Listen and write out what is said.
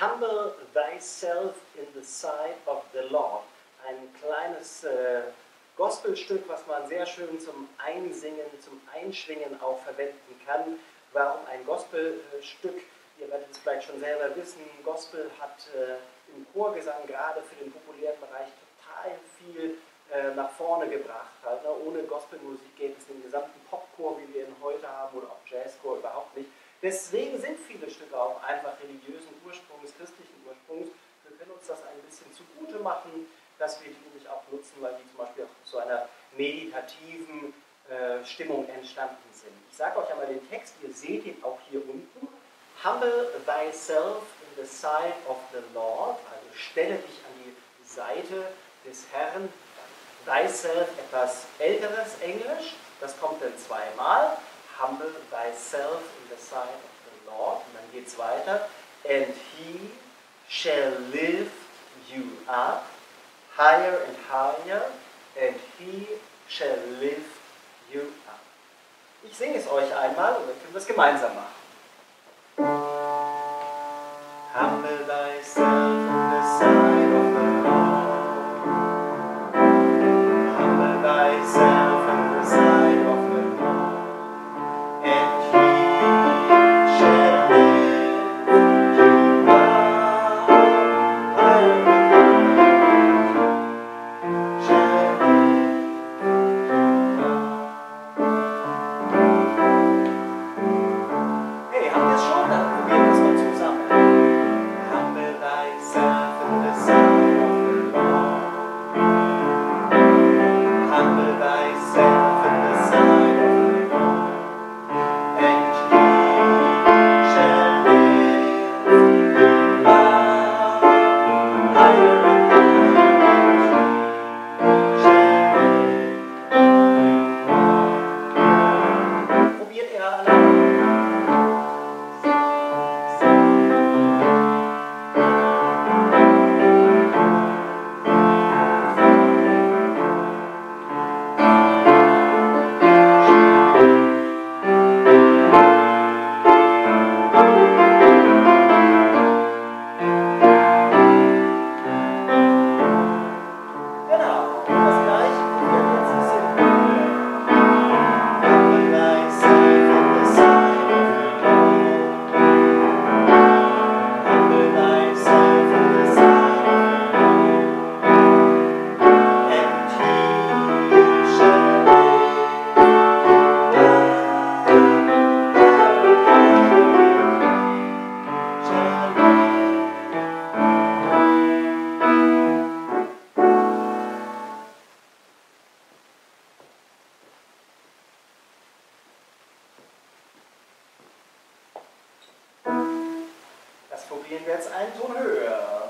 Humble thyself in the sight of the Lord. Ein kleines äh, Gospelstück, was man sehr schön zum Einsingen, zum Einschwingen auch verwenden kann. Warum ein Gospelstück? Ihr werdet es vielleicht schon selber wissen. Gospel hat äh, im Chorgesang gerade für den populären Bereich total viel äh, nach vorne gebracht hat. Ne? Ohne Gospelmusik gäbe es den gesamten Popchor, wie wir ihn heute haben, oder auch Jazzchor überhaupt nicht. Deswegen machen, dass wir die nämlich auch nutzen, weil die zum Beispiel auch zu einer meditativen äh, Stimmung entstanden sind. Ich sage euch einmal den Text, ihr seht ihn auch hier unten. Humble thyself in the sight of the Lord, also stelle dich an die Seite des Herrn. Thyself etwas älteres Englisch, das kommt dann zweimal humble thyself in the sight of the Lord. Und dann geht es weiter. And he shall lift you up higher and higher, and he shall lift you up. Ich singe es euch einmal und dann können wir es gemeinsam machen. Haben probieren wir jetzt einen Ton höher.